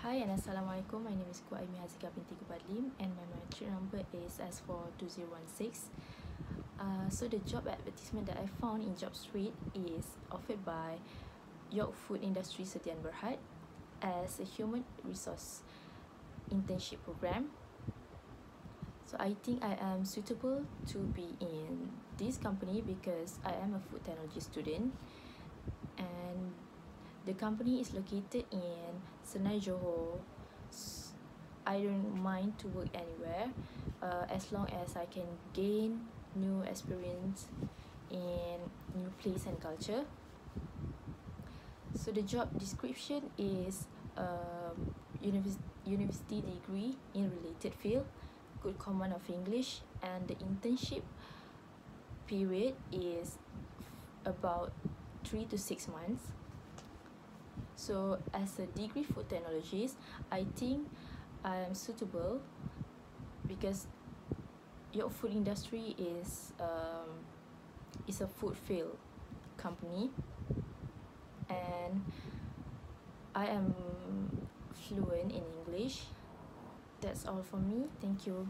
Hi and Assalamualaikum. My name is Ku Aimi Hazika binti Kupadlim and my matric number is S42016. Uh, so the job advertisement that I found in JobStreet is offered by Yoke Food Industry Sendirian Berhad as a human resource internship program. So I think I am suitable to be in this company because I am a food technology student and the company is located in Senai Johor. I don't mind to work anywhere uh, as long as I can gain new experience in new place and culture. So the job description is um, univers university degree in related field good command of English and the internship period is about three to six months so as a degree food technologist I think I am suitable because Yoke food industry is um is a food field company. And I am fluent in English. That's all for me. Thank you